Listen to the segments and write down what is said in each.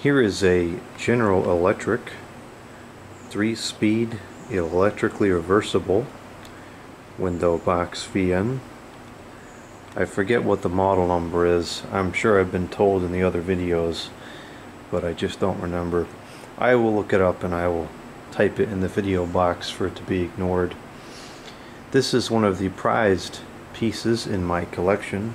Here is a General Electric 3-speed electrically reversible window box VN. I forget what the model number is. I'm sure I've been told in the other videos, but I just don't remember. I will look it up and I will type it in the video box for it to be ignored. This is one of the prized pieces in my collection.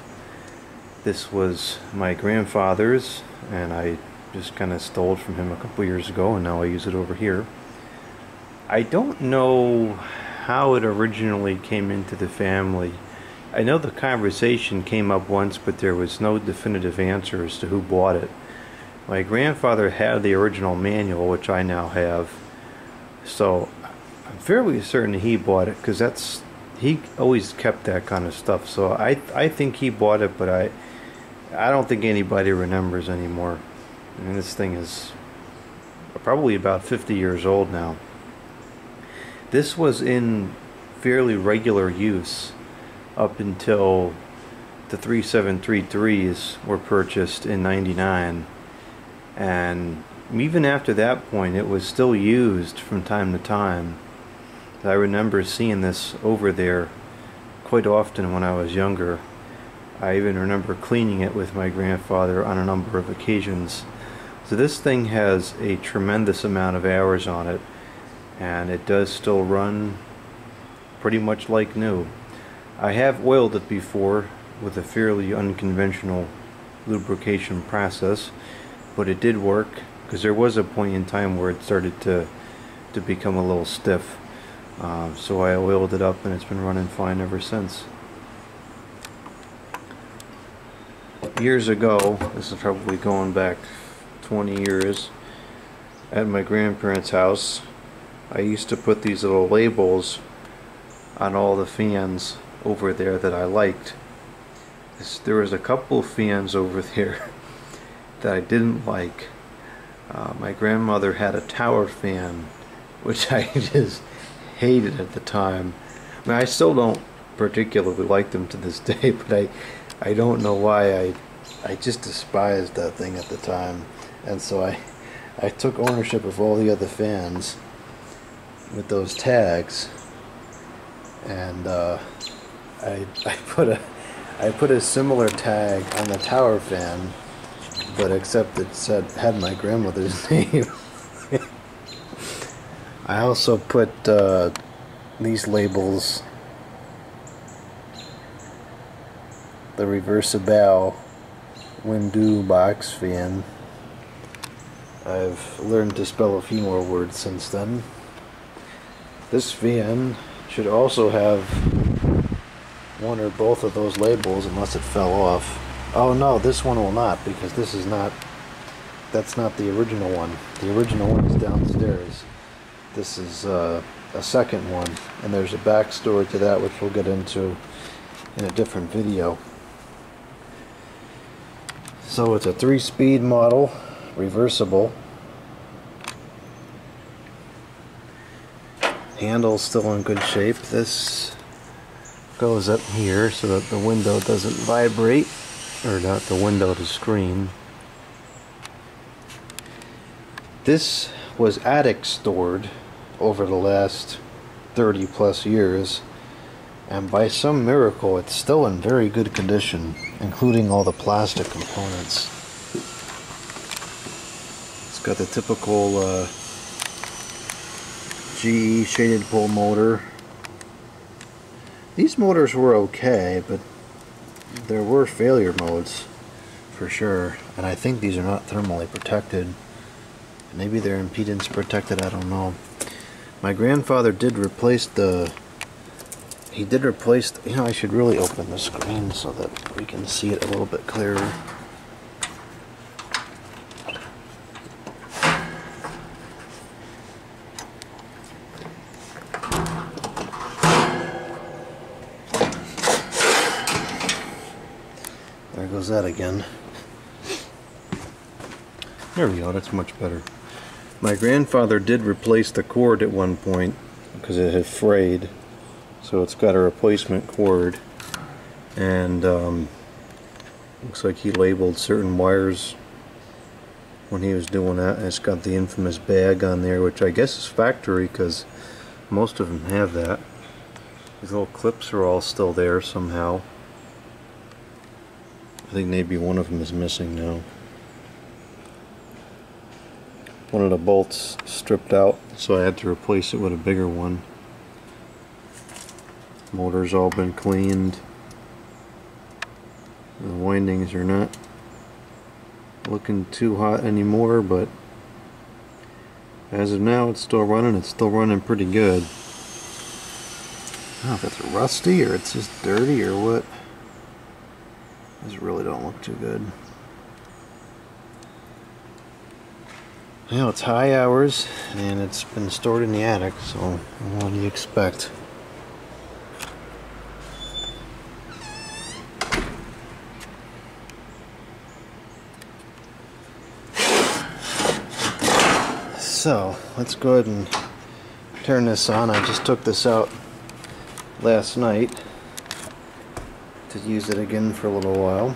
This was my grandfather's and I just kind of stole it from him a couple years ago and now I use it over here. I don't know how it originally came into the family. I know the conversation came up once but there was no definitive answer as to who bought it. My grandfather had the original manual which I now have so I'm fairly certain he bought it because that's he always kept that kind of stuff. So I I think he bought it, but I I don't think anybody remembers anymore. I mean, this thing is probably about 50 years old now. This was in fairly regular use up until the 3733s were purchased in 99 and even after that point it was still used from time to time I remember seeing this over there quite often when I was younger. I even remember cleaning it with my grandfather on a number of occasions. So this thing has a tremendous amount of hours on it and it does still run pretty much like new. I have oiled it before with a fairly unconventional lubrication process but it did work because there was a point in time where it started to to become a little stiff um, so I oiled it up and it's been running fine ever since. Years ago, this is probably going back 20 years, at my grandparents' house, I used to put these little labels on all the fans over there that I liked. There was a couple of fans over there that I didn't like. Uh, my grandmother had a tower fan, which I just hated at the time. I mean, I still don't particularly like them to this day, but I, I don't know why I, I just despised that thing at the time, and so I, I took ownership of all the other fans with those tags, and uh, I, I put a, I put a similar tag on the tower fan, but except it said had my grandmother's name. I also put uh, these labels the Reversa-Bow Windu box fan. I've learned to spell a few more words since then. This fan should also have one or both of those labels unless it fell off. Oh no, this one will not because this is not, that's not the original one. The original one is downstairs. This is uh, a second one, and there's a backstory to that which we'll get into in a different video. So it's a three-speed model, reversible. Handle's still in good shape. This goes up here so that the window doesn't vibrate, or not the window, the screen. This was attic stored over the last 30 plus years and by some miracle it's still in very good condition including all the plastic components got the typical uh, GE shaded pole motor. These motors were okay but there were failure modes for sure and I think these are not thermally protected. Maybe they're impedance protected I don't know. My grandfather did replace the he did replace you know I should really open the screen so that we can see it a little bit clearer there goes that again there we go that's much better my grandfather did replace the cord at one point because it had frayed. So it's got a replacement cord. And um, looks like he labeled certain wires when he was doing that. It's got the infamous bag on there, which I guess is factory because most of them have that. These little clips are all still there somehow. I think maybe one of them is missing now. One of the bolts stripped out, so I had to replace it with a bigger one. Motor's all been cleaned. The windings are not looking too hot anymore, but as of now it's still running. It's still running pretty good. I don't know if it's rusty or it's just dirty or what. These really don't look too good. Well, it's high hours and it's been stored in the attic, so what do you expect? So, let's go ahead and turn this on. I just took this out last night to use it again for a little while.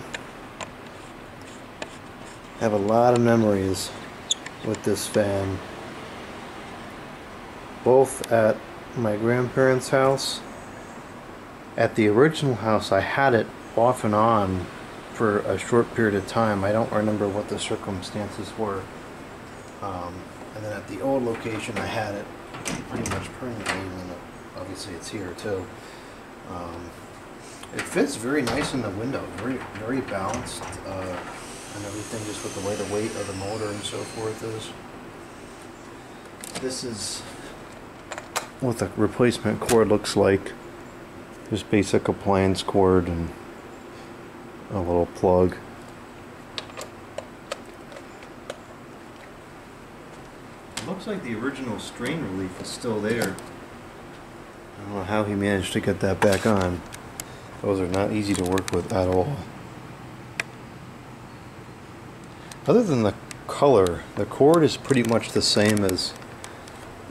I have a lot of memories with this fan. Both at my grandparents' house. At the original house I had it off and on for a short period of time. I don't remember what the circumstances were. Um, and then at the old location, I had it pretty much permanently, and obviously it's here too. Um, it fits very nice in the window, very very balanced, uh, and everything just with the way the weight of the motor and so forth is. This is what the replacement cord looks like. Just basic appliance cord and a little plug. looks like the original strain relief is still there. I don't know how he managed to get that back on. Those are not easy to work with at all. Other than the color, the cord is pretty much the same as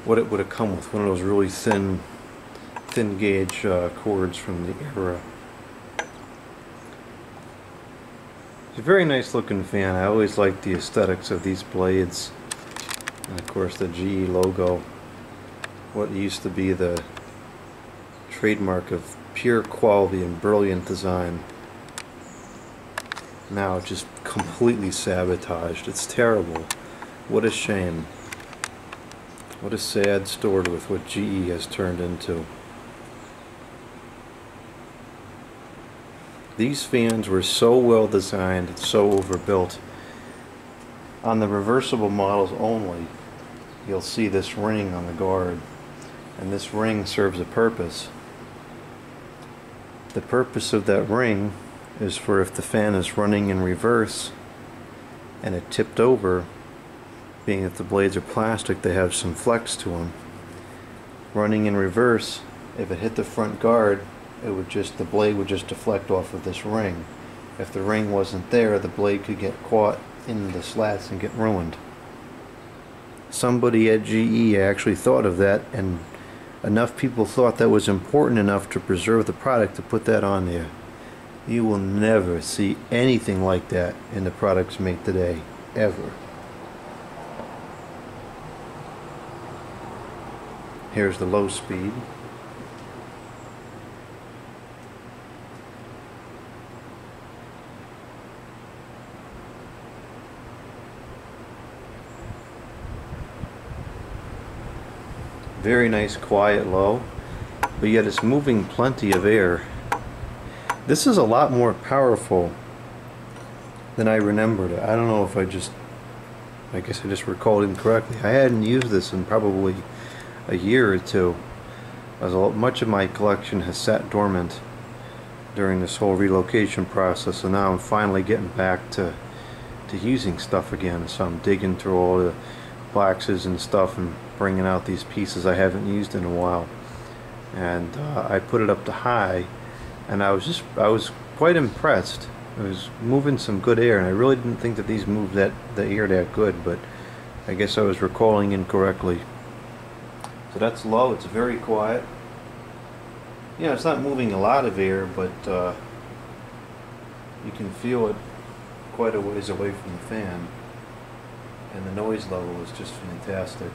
what it would have come with. One of those really thin, thin gauge uh, cords from the era. It's a very nice looking fan. I always like the aesthetics of these blades. And of course the GE logo, what used to be the trademark of pure quality and brilliant design. Now just completely sabotaged. It's terrible. What a shame. What a sad story with what GE has turned into. These fans were so well designed, and so overbuilt. On the reversible models only, you'll see this ring on the guard and this ring serves a purpose the purpose of that ring is for if the fan is running in reverse and it tipped over being that the blades are plastic they have some flex to them running in reverse if it hit the front guard it would just the blade would just deflect off of this ring. If the ring wasn't there the blade could get caught in the slats and get ruined. Somebody at GE actually thought of that and enough people thought that was important enough to preserve the product to put that on there. You will never see anything like that in the products made today, ever. Here's the low speed. Very nice quiet low but yet it's moving plenty of air. This is a lot more powerful than I remembered it. I don't know if I just I guess I just recalled incorrectly. I hadn't used this in probably a year or two as much of my collection has sat dormant during this whole relocation process and now I'm finally getting back to to using stuff again. So I'm digging through all the boxes and stuff and bringing out these pieces I haven't used in a while. And uh, I put it up to high and I was just I was quite impressed. It was moving some good air and I really didn't think that these moved that the air that good but I guess I was recalling incorrectly. So that's low. It's very quiet. You know it's not moving a lot of air but uh, you can feel it quite a ways away from the fan. And the noise level is just fantastic.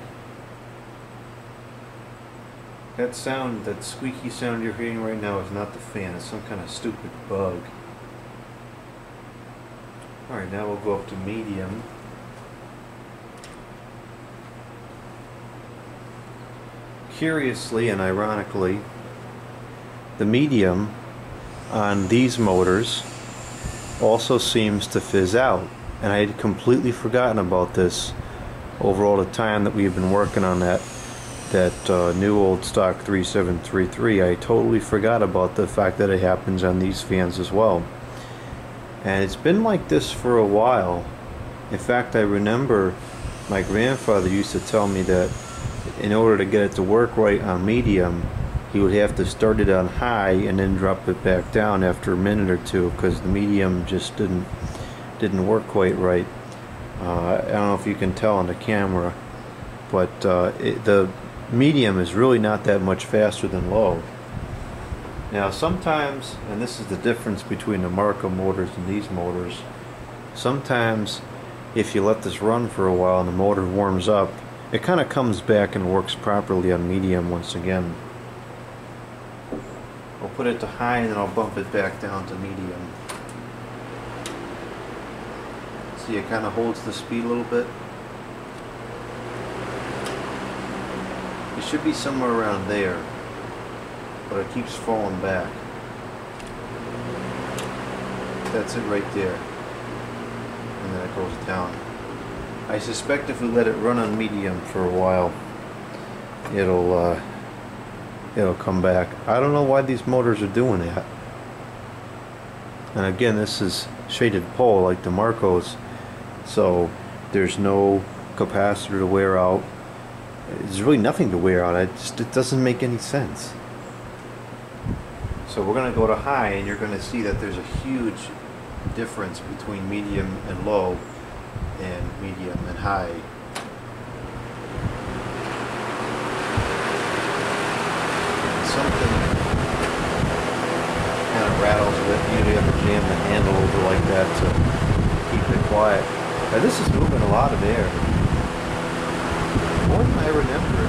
That sound, that squeaky sound you're hearing right now is not the fan, it's some kind of stupid bug. Alright, now we'll go up to medium. Curiously and ironically, the medium on these motors also seems to fizz out. And I had completely forgotten about this over all the time that we've been working on that that uh, new old stock 3733 I totally forgot about the fact that it happens on these fans as well. And it's been like this for a while. In fact I remember my grandfather used to tell me that in order to get it to work right on medium he would have to start it on high and then drop it back down after a minute or two because the medium just didn't didn't work quite right. Uh, I don't know if you can tell on the camera but uh, it, the medium is really not that much faster than low. Now sometimes, and this is the difference between the Marco motors and these motors, sometimes if you let this run for a while and the motor warms up, it kind of comes back and works properly on medium once again. I'll put it to high and then I'll bump it back down to medium. See, it kind of holds the speed a little bit. It should be somewhere around there, but it keeps falling back. That's it right there. And then it goes down. I suspect if we let it run on medium for a while, it'll uh, it'll come back. I don't know why these motors are doing that. And again, this is shaded pole like the Marcos, so there's no capacitor to wear out there's really nothing to wear on it. Just it doesn't make any sense. So we're going to go to high, and you're going to see that there's a huge difference between medium and low, and medium and high. Something kind of rattles bit. You have to jam the handle over like that to keep it quiet. Now this is moving a lot of air more than I remember.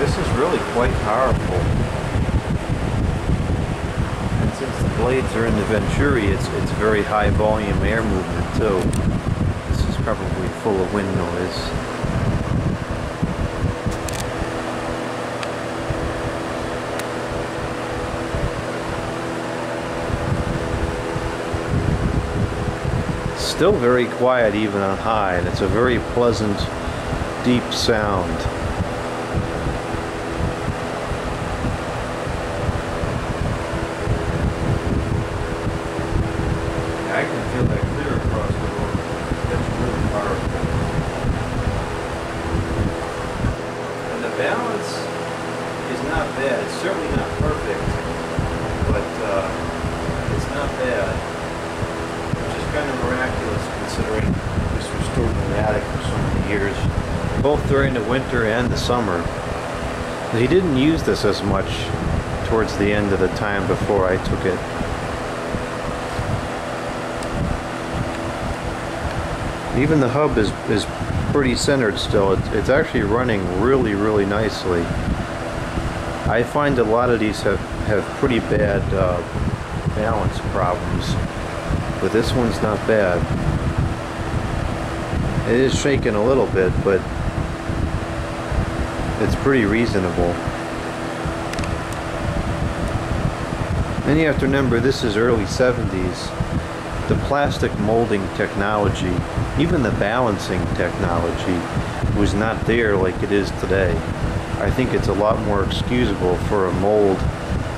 This is really quite powerful. And since the blades are in the Venturi, it's, it's very high volume air movement too. This is probably full of wind noise. Still very quiet even on high, and it's a very pleasant, deep sound. I can feel that clear across the road. That's really powerful. And the balance is not bad. It's certainly not perfect, but uh, it's not bad kind of miraculous considering this was stored in the attic for so many years, both during the winter and the summer. He didn't use this as much towards the end of the time before I took it. Even the hub is, is pretty centered still. It's, it's actually running really, really nicely. I find a lot of these have, have pretty bad uh, balance problems but this one's not bad. It is shaking a little bit, but it's pretty reasonable. And you have to remember this is early 70s. The plastic molding technology, even the balancing technology, was not there like it is today. I think it's a lot more excusable for a mold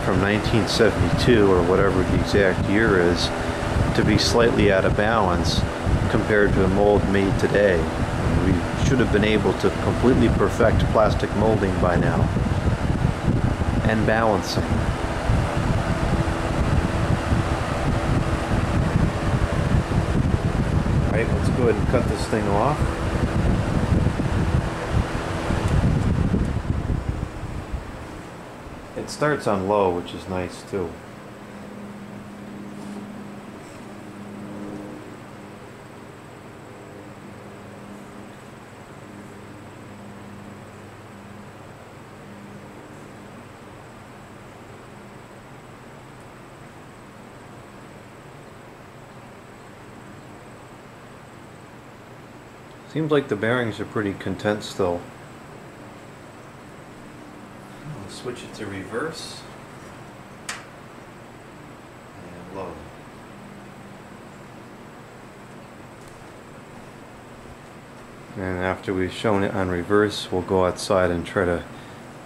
from 1972 or whatever the exact year is to be slightly out of balance compared to a mold made today. Should have been able to completely perfect plastic molding by now. And balancing. Alright, let's go ahead and cut this thing off. It starts on low, which is nice too. Seems like the bearings are pretty content still. I'll switch it to reverse. And low. And after we've shown it on reverse, we'll go outside and try to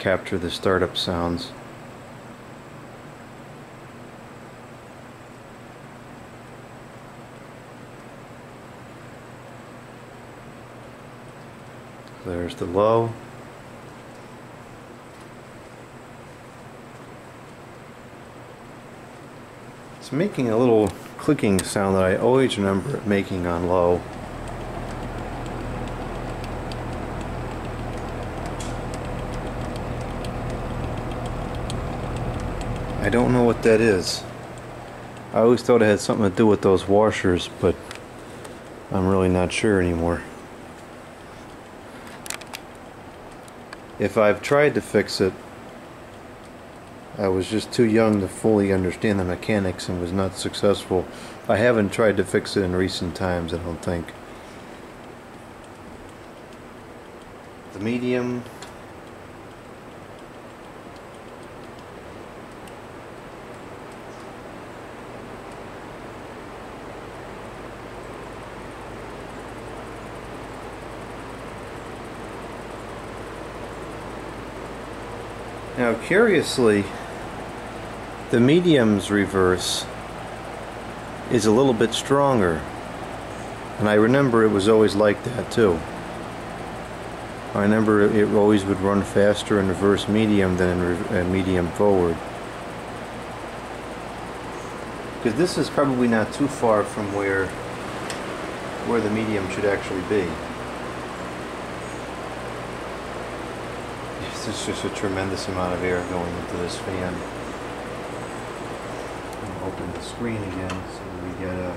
capture the startup sounds. There's the low. It's making a little clicking sound that I always remember it making on low. I don't know what that is. I always thought it had something to do with those washers, but I'm really not sure anymore. If I've tried to fix it, I was just too young to fully understand the mechanics and was not successful. I haven't tried to fix it in recent times, I don't think. The medium Now, curiously, the medium's reverse is a little bit stronger. And I remember it was always like that too. I remember it always would run faster in reverse medium than in uh, medium forward. Because this is probably not too far from where where the medium should actually be. It's just a tremendous amount of air going into this fan. I'll open the screen again so we get a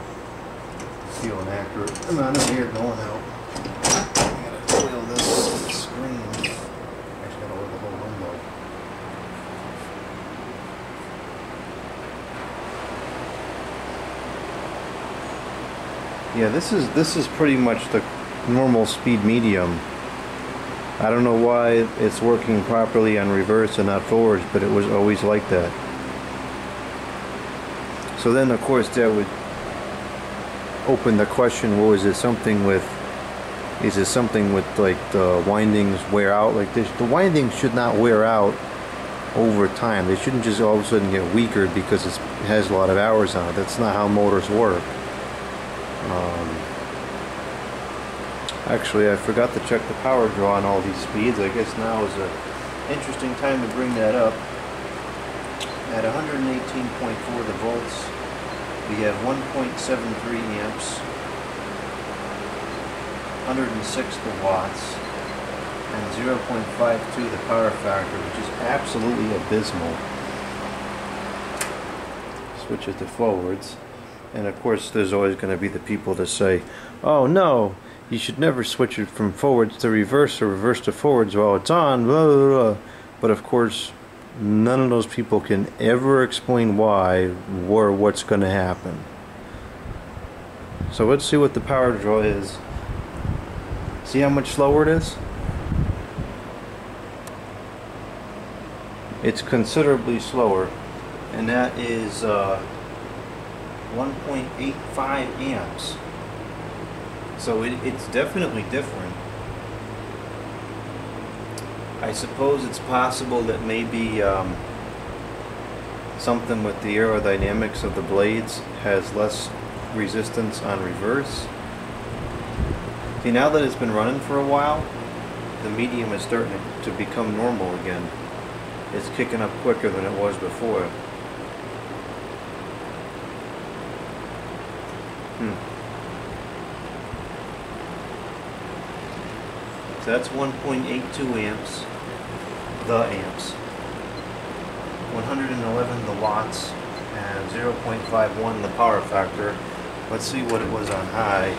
feel an accurate amount of air going out. I this screen. Actually gotta oil the whole window. Yeah, this is this is pretty much the normal speed medium. I don't know why it's working properly on reverse and not forwards, but it was always like that. So then, of course, that would open the question: is it something with? Is it something with like the windings wear out? Like this, the windings should not wear out over time. They shouldn't just all of a sudden get weaker because it has a lot of hours on it. That's not how motors work. Actually, I forgot to check the power draw on all these speeds. I guess now is an interesting time to bring that up. At 118.4 the volts, we have 1.73 amps, 106 the watts, and 0.52 the power factor, which is absolutely abysmal. Switch it to forwards. And of course, there's always going to be the people that say, oh no, you should never switch it from forwards to reverse or reverse to forwards while it's on, blah, blah, blah. But of course, none of those people can ever explain why or what's going to happen. So let's see what the power draw is. See how much slower it is? It's considerably slower, and that is uh, 1.85 amps. So it, it's definitely different. I suppose it's possible that maybe um, something with the aerodynamics of the blades has less resistance on reverse. See, now that it's been running for a while, the medium is starting to become normal again. It's kicking up quicker than it was before. Hmm. That's 1.82 amps, the amps. 111 the watts, and 0.51 the power factor. Let's see what it was on high.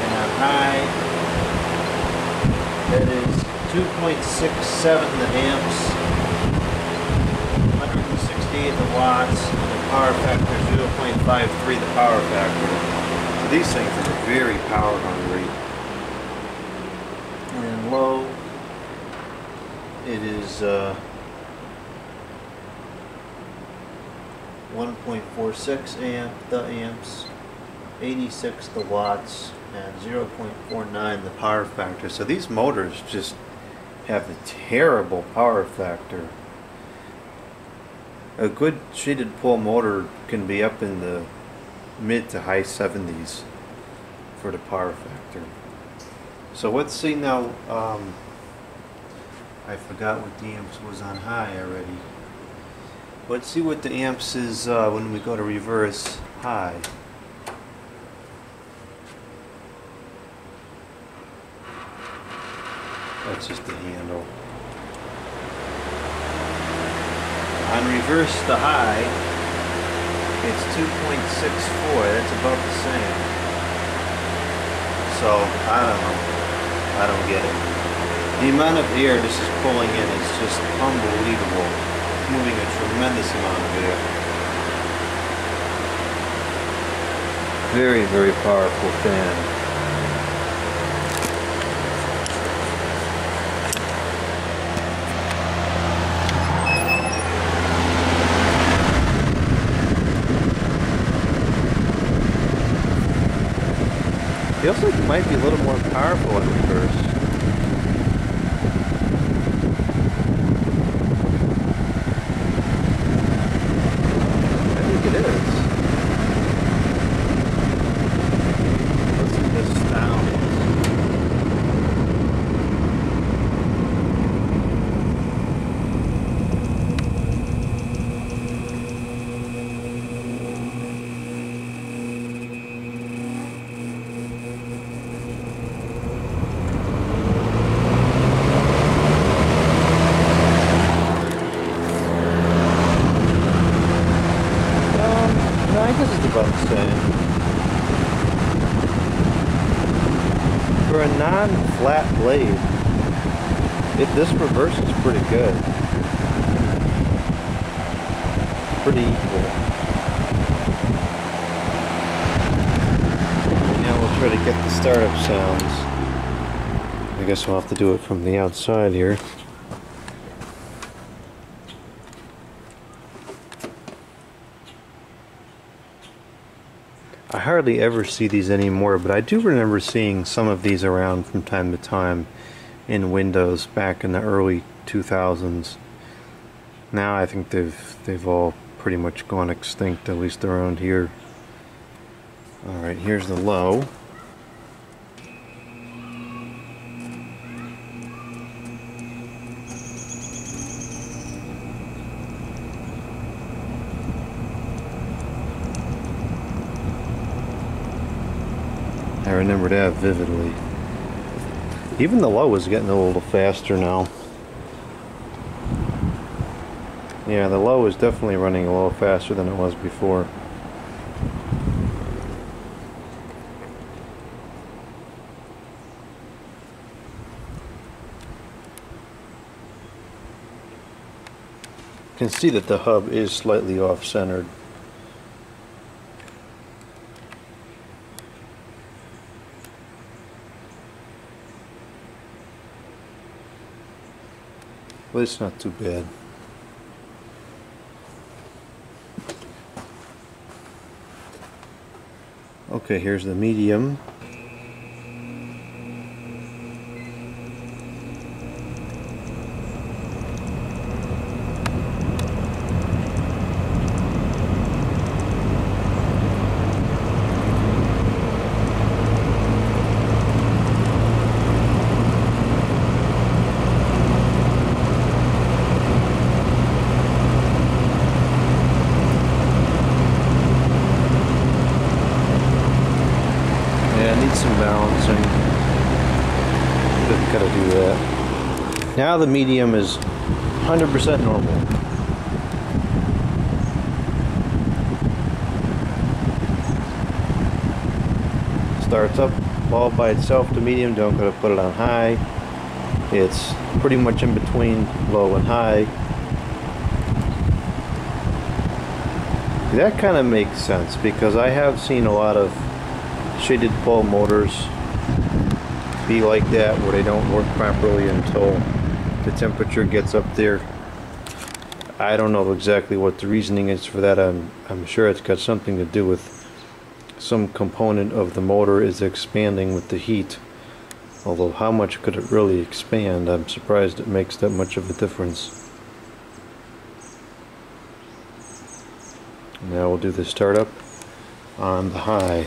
And on high, that is 2.67 the amps, 168 the watts, and the power factor 0.53 the power factor. So These things are very power hungry. And low, it is uh, 1.46 amp, the amps, 86 the watts, and 0.49 the power factor. So these motors just have a terrible power factor. A good shaded pole motor can be up in the mid to high 70s for the power factor. So let's see now, um, I forgot what the amps was on high already. Let's see what the amps is uh, when we go to reverse high. That's just the handle. On reverse the high, it's 2.64. That's about the same. So, I don't know. I don't get it. The amount of air this is pulling in is just unbelievable. Moving a tremendous amount of air. Very, very powerful fan. Feels like it might be a little more powerful in reverse. I think it is. Let's see this down. Um, no, I guess it's about the same. For a non-flat blade, it, this reverse is pretty good. Pretty equal. Now we'll try to get the startup sounds. I guess we'll have to do it from the outside here. I hardly ever see these anymore, but I do remember seeing some of these around from time to time in Windows back in the early 2000s. Now I think they've they've all pretty much gone extinct, at least around here. All right, here's the low. I remember that vividly. Even the low is getting a little faster now. Yeah, the low is definitely running a little faster than it was before. You can see that the hub is slightly off-centered. But it's not too bad. Okay, here's the medium. Yeah, it needs some balancing. Just gotta do that. Now the medium is 100% normal. Starts up all by itself to medium, don't gotta put it on high. It's pretty much in between low and high. That kind of makes sense because I have seen a lot of shaded pole motors be like that where they don't work properly until the temperature gets up there. I don't know exactly what the reasoning is for that. I'm, I'm sure it's got something to do with some component of the motor is expanding with the heat. Although how much could it really expand? I'm surprised it makes that much of a difference. Now we'll do the startup on the high.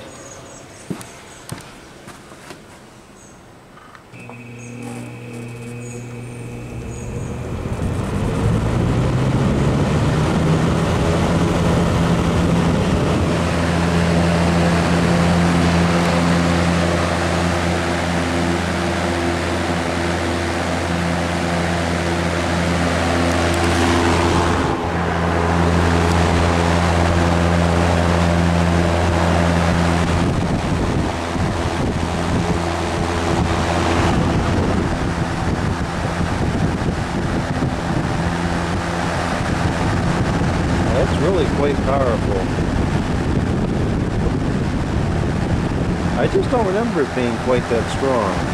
That's really quite powerful. I just don't remember it being quite that strong.